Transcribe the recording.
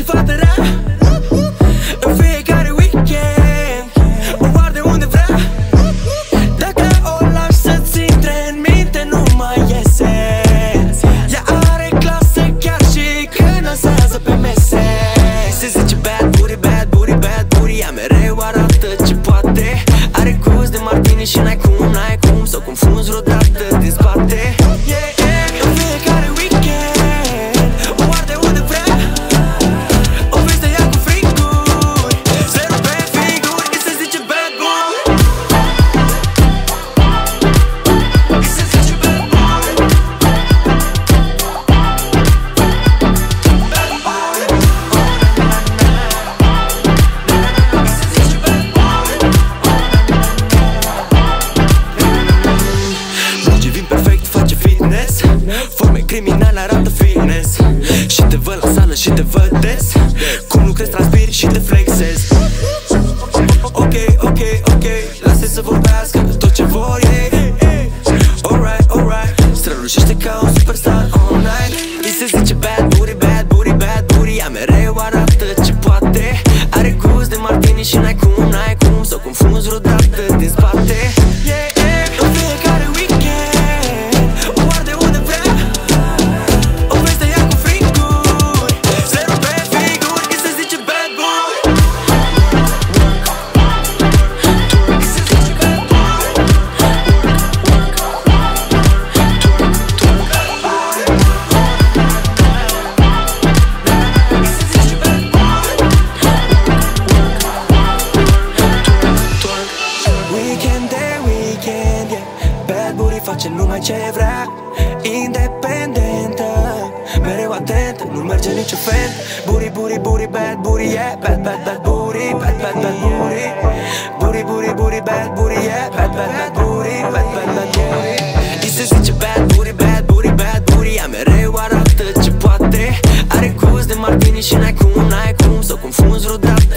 și fata rea criminal arată fitness Și te văd la sală și te văd des. Cum lucrezi, transpiri și te flexezi Ok, ok, ok Lasă să vorbească tot ce vor ei Alright, alright. Strălucește ca un superstar online. night Îi se zice bad boy face numai ce vrea Independentă. Mereu atentă, nu merge nicio fel. Buri, buri, buri, bad, buri, yeah Bad, bad, bad, buri, bad, bad, bad, buri. Buri, buri, buri, bad, buri, yeah Bad, bad, bad, buri, bad, bad, bad, buri. Îi se zice bad, buri, bad, buri, bad, buri. Ea mereu arată ce poate. Are gust de martini și n-ai cum, n-ai cum Să o confunzi vreodată